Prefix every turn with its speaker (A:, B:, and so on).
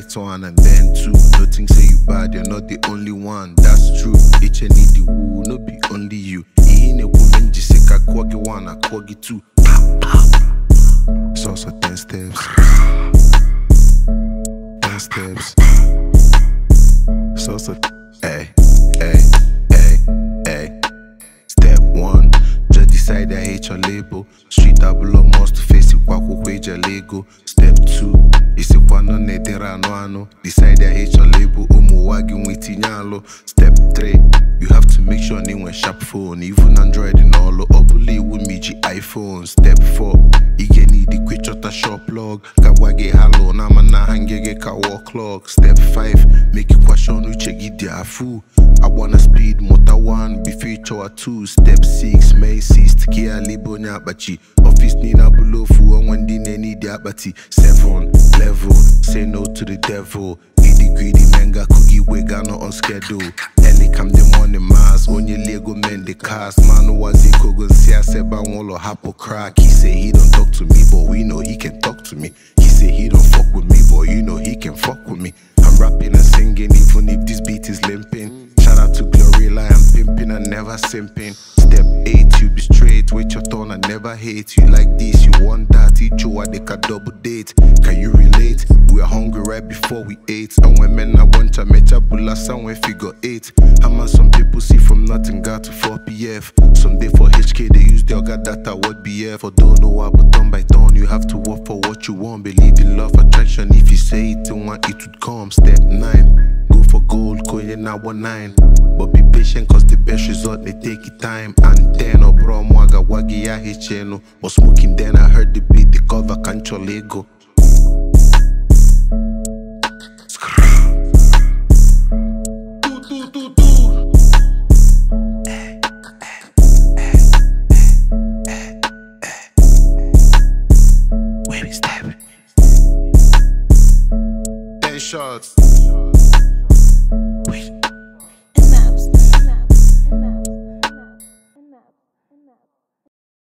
A: dance one and then two. No think say you bad, you're not the only one. That's true. Each and the woo, no be only you. Ihine kumenji seka kwagi one, a kwagi two. Pow, pow. So so ten steps. Ten steps. So so hey, hey, hey, hey. Step one, just decide I hate your label. Street abulo must face it kwa kukweja lego. Step two, isikwa no nedera ano ano. Decide I hate your label, umu wagi mwitinyalo. Step three, you have to make sure ni when sharp phone, even Android and all. Obuli wumiji iPhone. Step four, ige need the quick chota shop log. Kawage halo na mana hangege ka walk log. Step five, make you question uche gidi afu. I wanna speed motor one two. Step six, May six, Kia libo nyabachi. Office nina bulofu on one day need abati. Seven, level, say no to the devil. Greedy greedy menga cookie wegano on schedule. Early come the morning mass, onye Lego men the cast. Man was a kogo see I said ba wolo hapo crack. He say he don't talk to me, but we know he can talk to me. He say he don't fuck with me, but you know he can simping. Step 8, you be straight, wait your turn and never hate. You like this, you want that, each you are they can double date. Can you relate? We are hungry right before we ate. And when men I want to make a bulla somewhere figure 8. I'm some people see from nothing got to 4 PF. Someday for HK they use their got data what BF. For don't know what but turn by turn you have to work for what you want. Believe in love attraction. If you say it and want it would come. Step 9. Go for gold, coin in our 9. But be patient result they take it time. Oh bro mwaga wagi ya hicheno. Was smoking then I heard the beat the cover cancho lego. Shots.